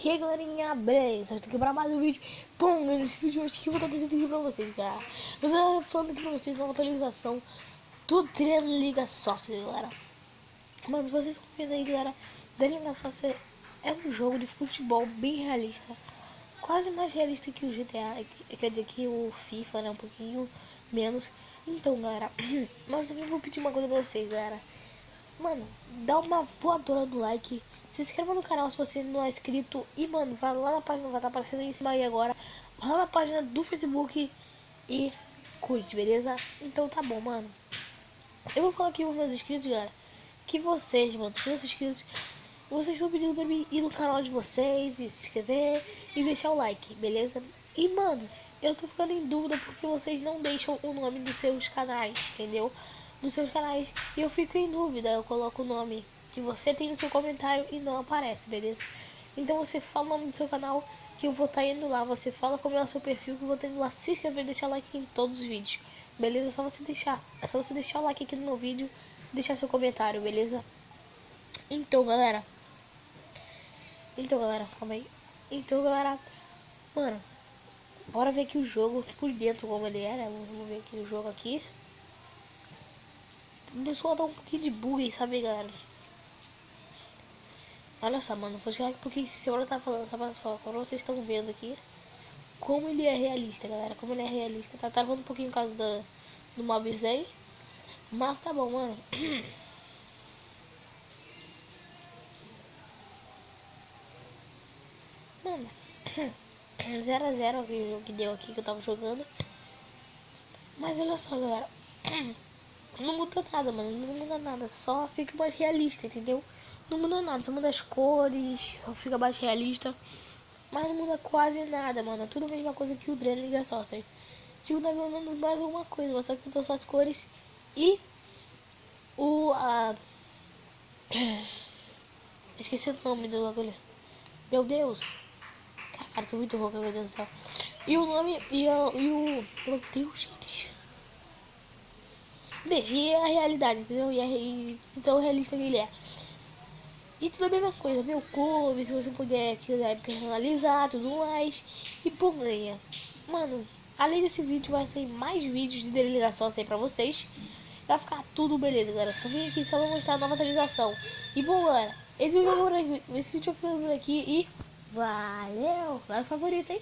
que galerinha, beleza? Estou aqui pra mais um vídeo. Bom, nesse vídeo hoje que eu vou estar tentando aqui pra vocês, cara. Eu tô falando aqui pra vocês uma atualização do treino Liga Sócia, galera. Mano, se vocês vendo aí, galera, da Liga Sócia é um jogo de futebol bem realista. Quase mais realista que o GTA, quer dizer que o FIFA, né? Um pouquinho menos. Então, galera, mas também vou pedir uma coisa pra vocês, galera. Mano, dá uma voadora do like se inscreva no canal se você não é inscrito. E, mano, vai lá na página, vai estar aparecendo aí em cima aí agora. Vai lá na página do Facebook e curte, beleza? Então tá bom, mano. Eu vou falar aqui com meus inscritos, galera. Que vocês, mano, meus inscritos, vocês estão pedindo pra mim ir no canal de vocês e se inscrever e deixar o like, beleza? E, mano, eu tô ficando em dúvida porque vocês não deixam o nome dos seus canais, entendeu? Dos seus canais. E eu fico em dúvida, eu coloco o nome que você tem no seu comentário e não aparece, beleza? Então você fala o nome do seu canal que eu vou estar tá indo lá. Você fala como é o seu perfil que eu vou estar tá indo lá se inscrever e deixar like em todos os vídeos. Beleza? É só você deixar. É só você deixar o like aqui no meu vídeo, deixar seu comentário, beleza? Então, galera. Então, galera, calma aí. Então, galera, mano, bora ver aqui o jogo por dentro como ele é, né? Vamos ver aqui o jogo aqui. Começou a dar um pouquinho de bug, sabe, galera? Olha só, mano, vou chegar porque se eu tá falando só pra, só pra vocês estão vendo aqui como ele é realista, galera. Como ele é realista. Tá travando um pouquinho por causa da, do Mobs aí. Mas tá bom, mano. Mano, 0 a 0 aquele jogo que deu aqui que eu tava jogando. Mas olha só, galera. Não muda nada, mano. Não muda nada. Só fica mais realista, entendeu? Não muda nada, só muda as cores, fica mais realista. Mas não muda quase nada, mano. É tudo a mesma coisa que o Dreno Liga Saucer. Se muda pelo menos mais alguma coisa, só que mudou só as cores e o. A... Esqueci o nome do bagulho. Meu Deus! Cara, tô muito rouca, meu Deus do céu. E o nome. E, o, e o. Meu Deus, gente. Deixa, e a realidade, entendeu? E, é, tão realista que ele é. E tudo a mesma coisa, meu clube, se você puder quiser personalizar, tudo mais. E por ganha. Mano, além desse vídeo, vai sair mais vídeos de delegação aí pra vocês. Vai ficar tudo beleza, galera. Só vim aqui só pra mostrar a nova atualização. E bom, galera, esse vídeo, esse vídeo eu por aqui e valeu! Like favorito, hein?